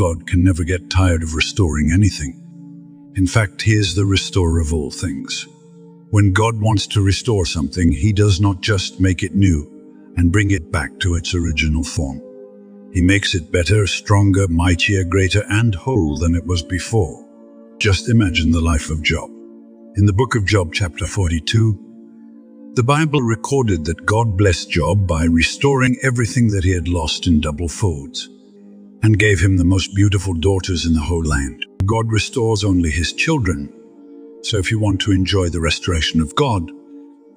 God can never get tired of restoring anything. In fact, He is the restorer of all things. When God wants to restore something, He does not just make it new and bring it back to its original form. He makes it better, stronger, mightier, greater, and whole than it was before. Just imagine the life of Job. In the book of Job, chapter 42, the Bible recorded that God blessed Job by restoring everything that he had lost in double folds and gave him the most beautiful daughters in the whole land. God restores only his children. So if you want to enjoy the restoration of God,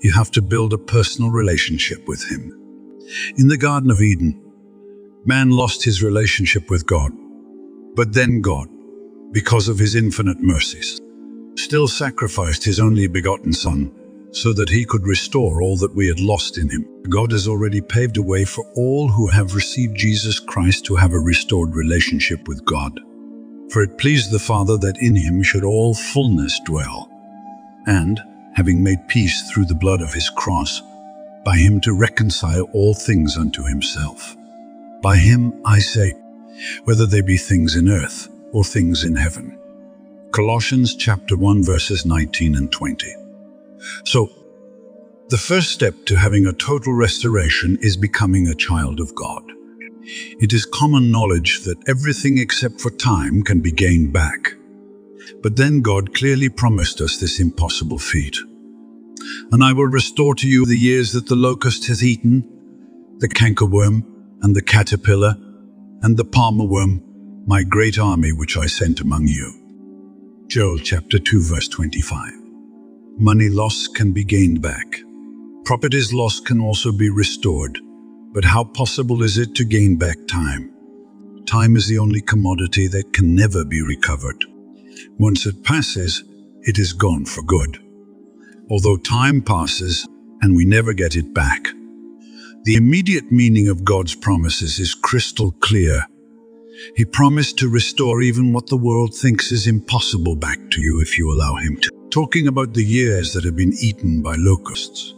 you have to build a personal relationship with him. In the Garden of Eden, man lost his relationship with God. But then God, because of his infinite mercies, still sacrificed his only begotten Son so that he could restore all that we had lost in him. God has already paved a way for all who have received Jesus Christ to have a restored relationship with God. For it pleased the Father that in him should all fullness dwell, and, having made peace through the blood of his cross, by him to reconcile all things unto himself. By him, I say, whether they be things in earth or things in heaven. Colossians chapter 1 verses 19 and 20. So, the first step to having a total restoration is becoming a child of God. It is common knowledge that everything except for time can be gained back. But then God clearly promised us this impossible feat. And I will restore to you the years that the locust hath eaten, the cankerworm, and the caterpillar, and the palmer worm, my great army which I sent among you. Joel chapter 2 verse 25. Money lost can be gained back. Properties lost can also be restored. But how possible is it to gain back time? Time is the only commodity that can never be recovered. Once it passes, it is gone for good. Although time passes and we never get it back, the immediate meaning of God's promises is crystal clear. He promised to restore even what the world thinks is impossible back to you if you allow Him to talking about the years that have been eaten by locusts.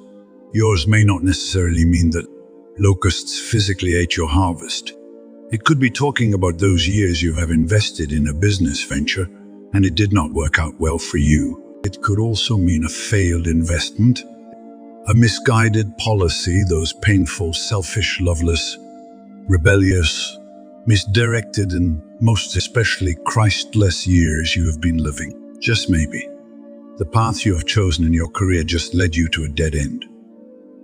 Yours may not necessarily mean that locusts physically ate your harvest. It could be talking about those years you have invested in a business venture and it did not work out well for you. It could also mean a failed investment, a misguided policy, those painful, selfish, loveless, rebellious, misdirected, and most especially Christless years you have been living. Just maybe. The path you have chosen in your career just led you to a dead end.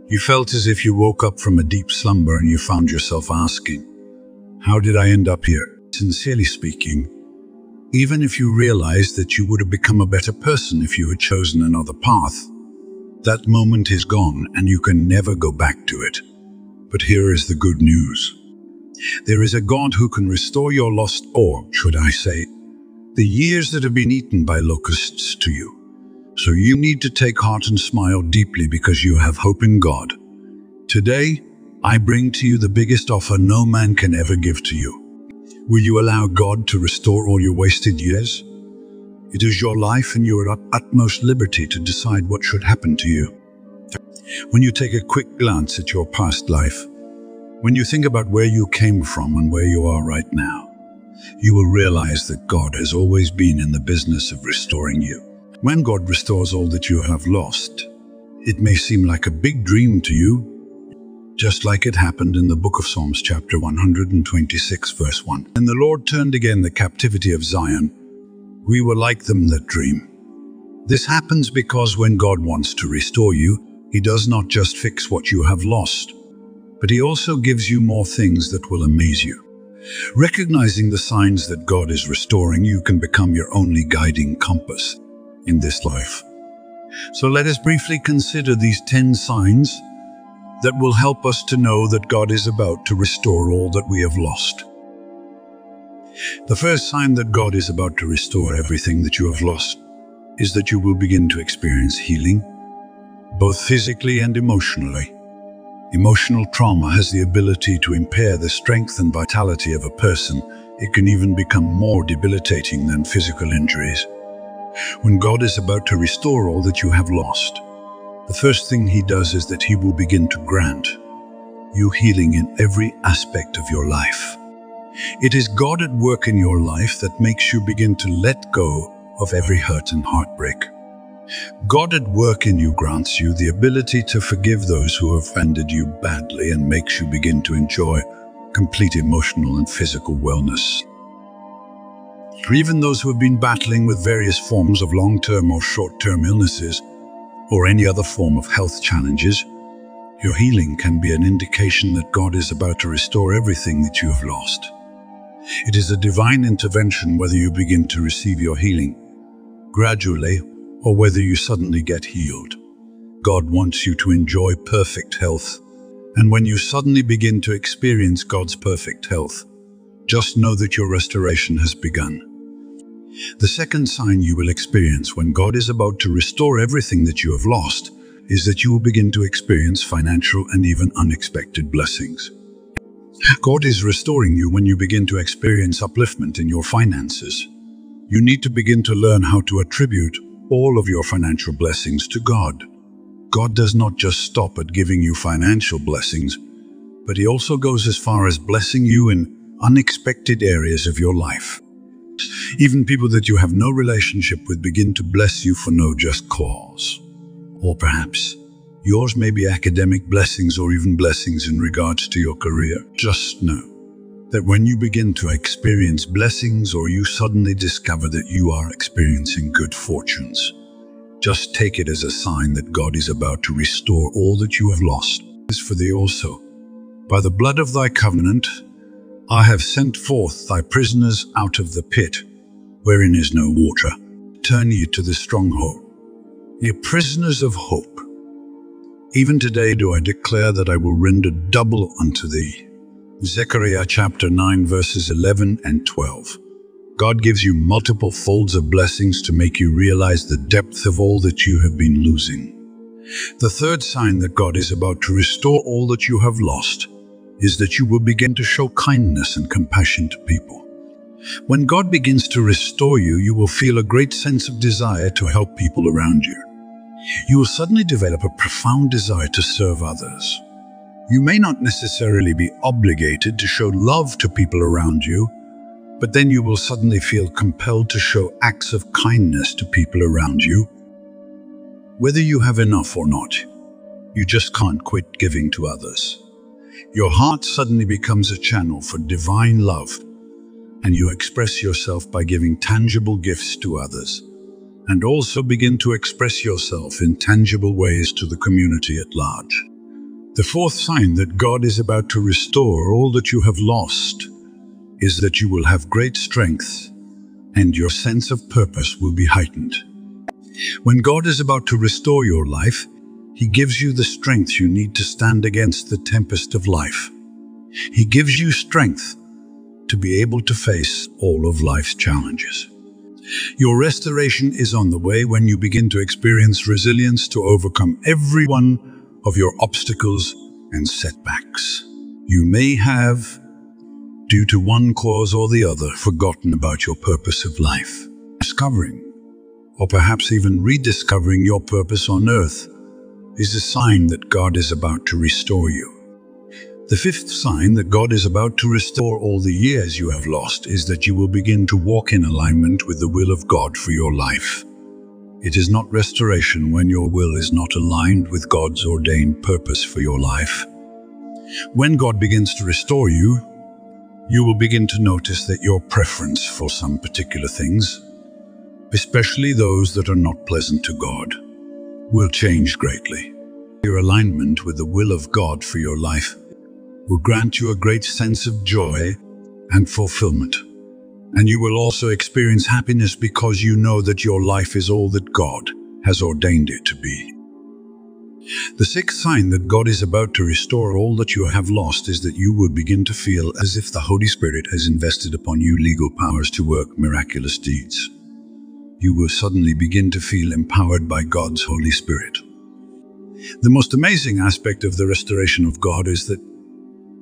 You felt as if you woke up from a deep slumber and you found yourself asking, How did I end up here? Sincerely speaking, even if you realized that you would have become a better person if you had chosen another path, that moment is gone and you can never go back to it. But here is the good news. There is a God who can restore your lost, or should I say, the years that have been eaten by locusts to you. So you need to take heart and smile deeply because you have hope in God. Today, I bring to you the biggest offer no man can ever give to you. Will you allow God to restore all your wasted years? It is your life and you are at utmost liberty to decide what should happen to you. When you take a quick glance at your past life, when you think about where you came from and where you are right now, you will realize that God has always been in the business of restoring you. When God restores all that you have lost, it may seem like a big dream to you, just like it happened in the book of Psalms, chapter 126, verse 1. And the Lord turned again the captivity of Zion. We were like them that dream. This happens because when God wants to restore you, He does not just fix what you have lost, but He also gives you more things that will amaze you. Recognizing the signs that God is restoring you can become your only guiding compass in this life. So let us briefly consider these 10 signs that will help us to know that God is about to restore all that we have lost. The first sign that God is about to restore everything that you have lost is that you will begin to experience healing, both physically and emotionally. Emotional trauma has the ability to impair the strength and vitality of a person. It can even become more debilitating than physical injuries. When God is about to restore all that you have lost, the first thing He does is that He will begin to grant you healing in every aspect of your life. It is God at work in your life that makes you begin to let go of every hurt and heartbreak. God at work in you grants you the ability to forgive those who have offended you badly and makes you begin to enjoy complete emotional and physical wellness. For even those who have been battling with various forms of long-term or short-term illnesses or any other form of health challenges, your healing can be an indication that God is about to restore everything that you have lost. It is a divine intervention whether you begin to receive your healing gradually or whether you suddenly get healed. God wants you to enjoy perfect health. And when you suddenly begin to experience God's perfect health, just know that your restoration has begun. The second sign you will experience when God is about to restore everything that you have lost is that you will begin to experience financial and even unexpected blessings. God is restoring you when you begin to experience upliftment in your finances. You need to begin to learn how to attribute all of your financial blessings to God. God does not just stop at giving you financial blessings, but He also goes as far as blessing you in unexpected areas of your life. Even people that you have no relationship with begin to bless you for no just cause. Or perhaps Yours may be academic blessings or even blessings in regards to your career. Just know that when you begin to experience blessings or you suddenly discover that you are experiencing good fortunes, just take it as a sign that God is about to restore all that you have lost. Is for thee also. By the blood of thy covenant, I have sent forth thy prisoners out of the pit, wherein is no water. Turn ye to the stronghold. Ye prisoners of hope, even today do I declare that I will render double unto thee. Zechariah chapter 9 verses 11 and 12. God gives you multiple folds of blessings to make you realize the depth of all that you have been losing. The third sign that God is about to restore all that you have lost is that you will begin to show kindness and compassion to people. When God begins to restore you, you will feel a great sense of desire to help people around you you will suddenly develop a profound desire to serve others. You may not necessarily be obligated to show love to people around you, but then you will suddenly feel compelled to show acts of kindness to people around you. Whether you have enough or not, you just can't quit giving to others. Your heart suddenly becomes a channel for divine love, and you express yourself by giving tangible gifts to others and also begin to express yourself in tangible ways to the community at large. The fourth sign that God is about to restore all that you have lost is that you will have great strength and your sense of purpose will be heightened. When God is about to restore your life, He gives you the strength you need to stand against the tempest of life. He gives you strength to be able to face all of life's challenges. Your restoration is on the way when you begin to experience resilience to overcome every one of your obstacles and setbacks. You may have, due to one cause or the other, forgotten about your purpose of life. Discovering, or perhaps even rediscovering your purpose on earth, is a sign that God is about to restore you. The fifth sign that God is about to restore all the years you have lost is that you will begin to walk in alignment with the will of God for your life. It is not restoration when your will is not aligned with God's ordained purpose for your life. When God begins to restore you, you will begin to notice that your preference for some particular things, especially those that are not pleasant to God, will change greatly. Your alignment with the will of God for your life will grant you a great sense of joy and fulfillment. And you will also experience happiness because you know that your life is all that God has ordained it to be. The sixth sign that God is about to restore all that you have lost is that you will begin to feel as if the Holy Spirit has invested upon you legal powers to work miraculous deeds. You will suddenly begin to feel empowered by God's Holy Spirit. The most amazing aspect of the restoration of God is that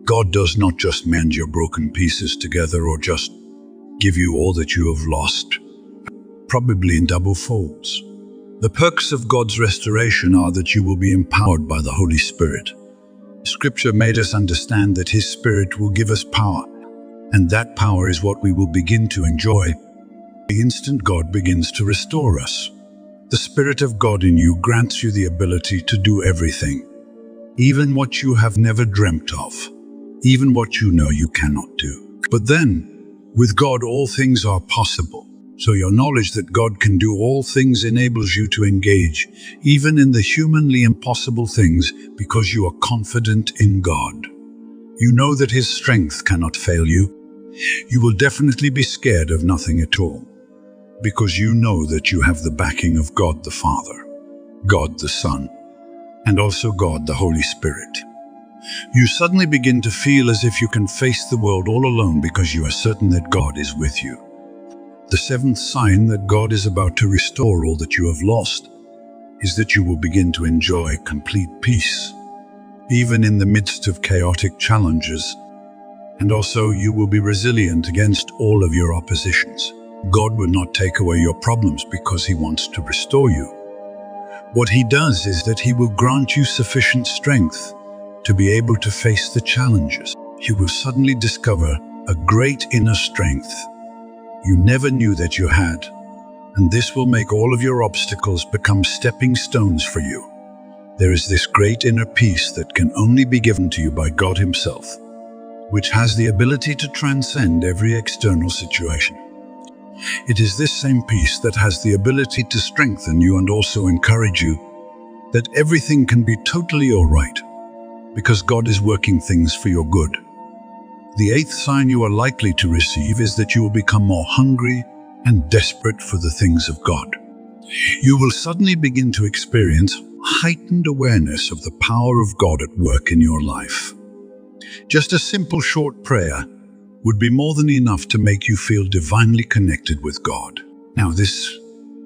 God does not just mend your broken pieces together or just give you all that you have lost, probably in double folds. The perks of God's restoration are that you will be empowered by the Holy Spirit. Scripture made us understand that His Spirit will give us power And that power is what we will begin to enjoy the instant God begins to restore us. The Spirit of God in you grants you the ability to do everything, even what you have never dreamt of, even what you know you cannot do. But then, with God, all things are possible. So your knowledge that God can do all things enables you to engage, even in the humanly impossible things, because you are confident in God. You know that His strength cannot fail you. You will definitely be scared of nothing at all, because you know that you have the backing of God the Father, God the Son, and also God the Holy Spirit. You suddenly begin to feel as if you can face the world all alone because you are certain that God is with you. The seventh sign that God is about to restore all that you have lost is that you will begin to enjoy complete peace, even in the midst of chaotic challenges. And also, you will be resilient against all of your oppositions. God will not take away your problems because He wants to restore you. What He does is that He will grant you sufficient strength to be able to face the challenges. You will suddenly discover a great inner strength you never knew that you had, and this will make all of your obstacles become stepping stones for you. There is this great inner peace that can only be given to you by God Himself, which has the ability to transcend every external situation. It is this same peace that has the ability to strengthen you and also encourage you that everything can be totally all right because God is working things for your good. The eighth sign you are likely to receive is that you will become more hungry and desperate for the things of God. You will suddenly begin to experience heightened awareness of the power of God at work in your life. Just a simple short prayer would be more than enough to make you feel divinely connected with God. Now, this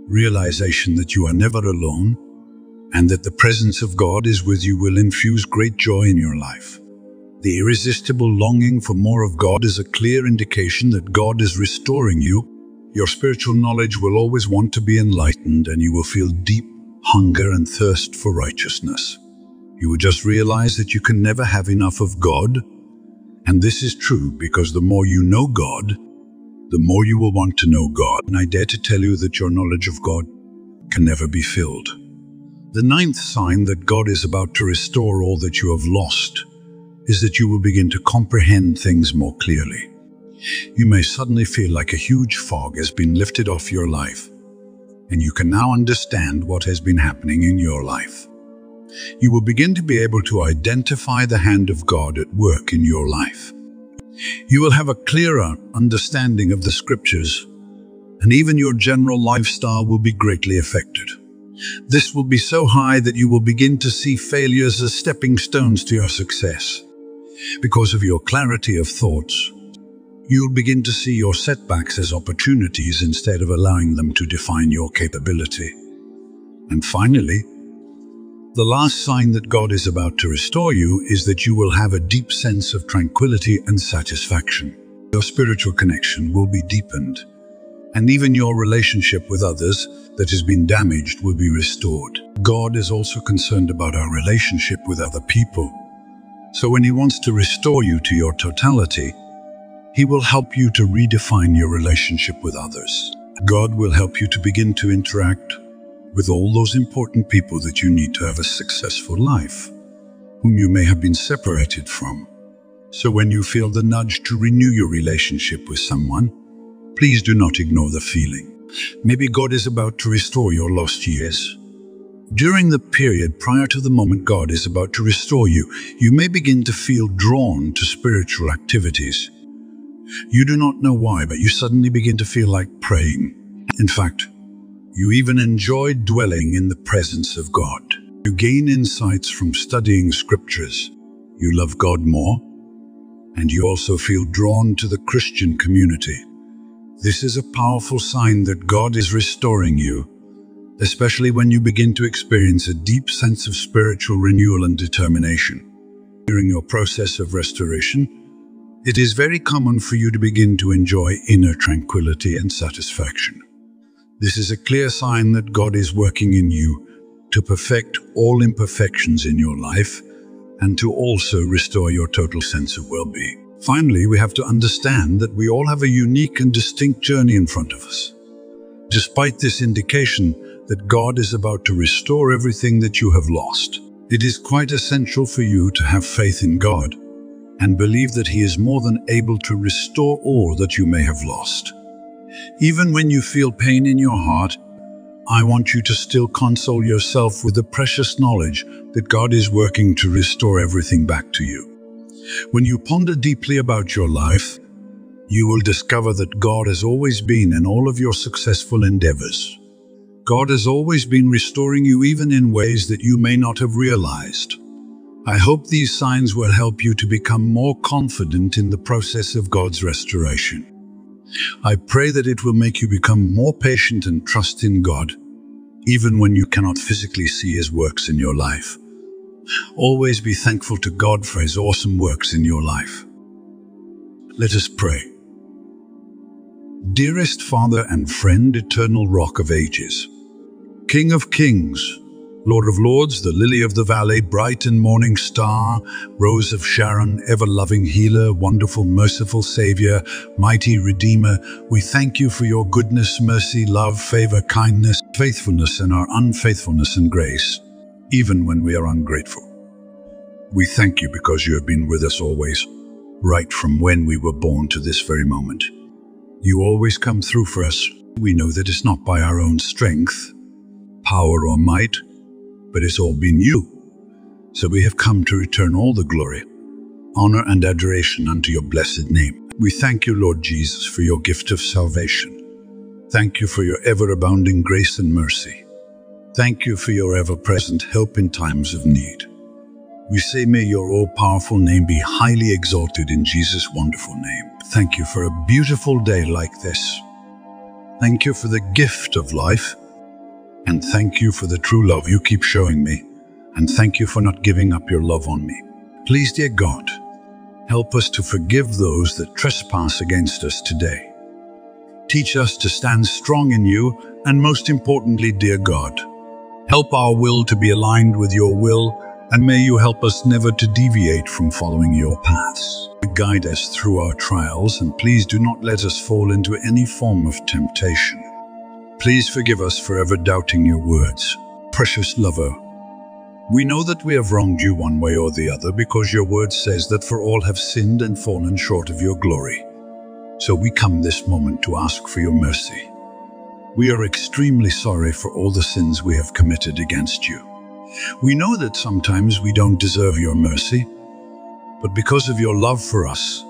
realization that you are never alone and that the presence of God is with you will infuse great joy in your life. The irresistible longing for more of God is a clear indication that God is restoring you. Your spiritual knowledge will always want to be enlightened and you will feel deep hunger and thirst for righteousness. You will just realize that you can never have enough of God. And this is true because the more you know God, the more you will want to know God. And I dare to tell you that your knowledge of God can never be filled. The ninth sign that God is about to restore all that you have lost is that you will begin to comprehend things more clearly. You may suddenly feel like a huge fog has been lifted off your life, and you can now understand what has been happening in your life. You will begin to be able to identify the hand of God at work in your life. You will have a clearer understanding of the scriptures, and even your general lifestyle will be greatly affected. This will be so high that you will begin to see failures as stepping stones to your success. Because of your clarity of thoughts, you'll begin to see your setbacks as opportunities instead of allowing them to define your capability. And finally, the last sign that God is about to restore you is that you will have a deep sense of tranquility and satisfaction. Your spiritual connection will be deepened, and even your relationship with others that has been damaged will be restored. God is also concerned about our relationship with other people. So when He wants to restore you to your totality, He will help you to redefine your relationship with others. God will help you to begin to interact with all those important people that you need to have a successful life, whom you may have been separated from. So when you feel the nudge to renew your relationship with someone, please do not ignore the feeling. Maybe God is about to restore your lost years during the period prior to the moment God is about to restore you, you may begin to feel drawn to spiritual activities. You do not know why, but you suddenly begin to feel like praying. In fact, you even enjoy dwelling in the presence of God. You gain insights from studying scriptures. You love God more, and you also feel drawn to the Christian community. This is a powerful sign that God is restoring you especially when you begin to experience a deep sense of spiritual renewal and determination. During your process of restoration, it is very common for you to begin to enjoy inner tranquility and satisfaction. This is a clear sign that God is working in you to perfect all imperfections in your life and to also restore your total sense of well-being. Finally, we have to understand that we all have a unique and distinct journey in front of us. Despite this indication that God is about to restore everything that you have lost, it is quite essential for you to have faith in God and believe that He is more than able to restore all that you may have lost. Even when you feel pain in your heart, I want you to still console yourself with the precious knowledge that God is working to restore everything back to you. When you ponder deeply about your life, you will discover that God has always been in all of your successful endeavors. God has always been restoring you even in ways that you may not have realized. I hope these signs will help you to become more confident in the process of God's restoration. I pray that it will make you become more patient and trust in God, even when you cannot physically see His works in your life. Always be thankful to God for His awesome works in your life. Let us pray. Dearest Father and friend, eternal rock of ages, King of kings, Lord of Lords, the lily of the valley, bright and morning star, rose of Sharon, ever-loving healer, wonderful, merciful Savior, mighty Redeemer, we thank you for your goodness, mercy, love, favor, kindness, faithfulness, and our unfaithfulness and grace, even when we are ungrateful. We thank you because you have been with us always, right from when we were born to this very moment. You always come through for us. We know that it's not by our own strength, power, or might, but it's all been you. So we have come to return all the glory, honor, and adoration unto your blessed name. We thank you, Lord Jesus, for your gift of salvation. Thank you for your ever-abounding grace and mercy. Thank you for your ever-present help in times of need. We say, may your all-powerful name be highly exalted in Jesus' wonderful name. Thank you for a beautiful day like this. Thank you for the gift of life and thank you for the true love you keep showing me. And thank you for not giving up your love on me. Please, dear God, help us to forgive those that trespass against us today. Teach us to stand strong in you, and most importantly, dear God, help our will to be aligned with your will, and may you help us never to deviate from following your paths. Guide us through our trials, and please do not let us fall into any form of temptation. Please forgive us for ever doubting your words. Precious lover, we know that we have wronged you one way or the other because your word says that for all have sinned and fallen short of your glory. So we come this moment to ask for your mercy. We are extremely sorry for all the sins we have committed against you. We know that sometimes we don't deserve your mercy, but because of your love for us,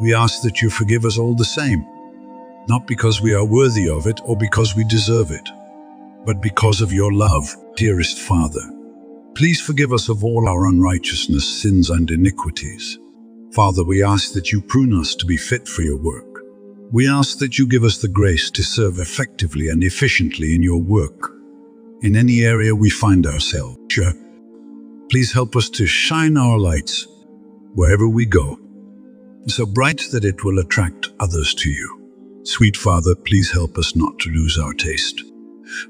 we ask that you forgive us all the same not because we are worthy of it or because we deserve it, but because of your love, dearest Father. Please forgive us of all our unrighteousness, sins, and iniquities. Father, we ask that you prune us to be fit for your work. We ask that you give us the grace to serve effectively and efficiently in your work, in any area we find ourselves. Please help us to shine our lights wherever we go, so bright that it will attract others to you. Sweet Father, please help us not to lose our taste.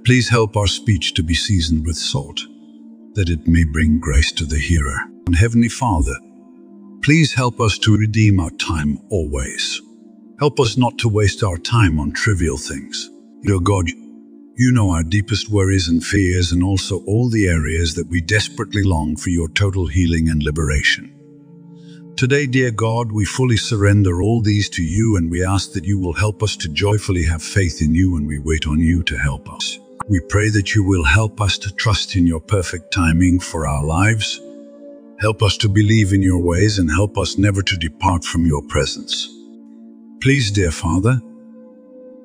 Please help our speech to be seasoned with salt, that it may bring grace to the hearer. And Heavenly Father, please help us to redeem our time always. Help us not to waste our time on trivial things. Dear God, you know our deepest worries and fears and also all the areas that we desperately long for your total healing and liberation. Today, dear God, we fully surrender all these to you and we ask that you will help us to joyfully have faith in you and we wait on you to help us. We pray that you will help us to trust in your perfect timing for our lives. Help us to believe in your ways and help us never to depart from your presence. Please, dear Father,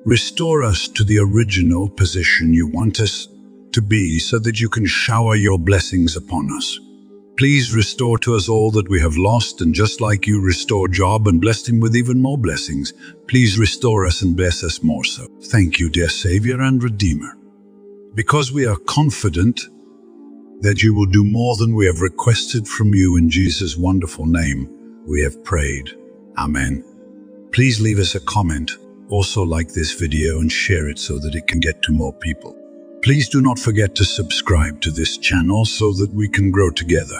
restore us to the original position you want us to be so that you can shower your blessings upon us. Please restore to us all that we have lost, and just like you restored Job and blessed him with even more blessings, please restore us and bless us more so. Thank you, dear Savior and Redeemer. Because we are confident that you will do more than we have requested from you in Jesus' wonderful name, we have prayed. Amen. Please leave us a comment, also like this video and share it so that it can get to more people. Please do not forget to subscribe to this channel so that we can grow together.